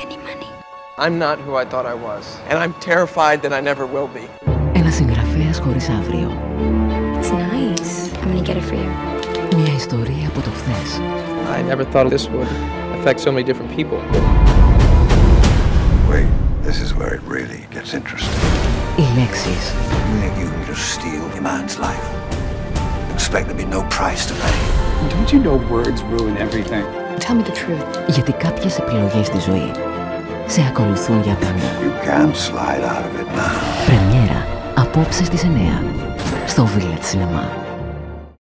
any money. I'm not who I thought I was, and I'm terrified that I never will be. Ένα συγγραφέας χωρίς αύριο. It's nice. I'm gonna get it for you. Μια ιστορία από το χθες. I never thought this would affect so many different people. Wait, this is where it really gets interesting. Οι λέξεις You think you can just steal a man's life? Expect there be no price to pay? Don't you know words ruin everything? Tell me the truth. γιατί κάποιες επιλογές στη ζωή σε ακολουθούν για πάντα. You can't slide out of it now. Πρεμιέρα απόψε στις 9 στο Village Cinema.